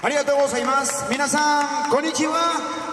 ありがとうございます。皆さんこんにちは。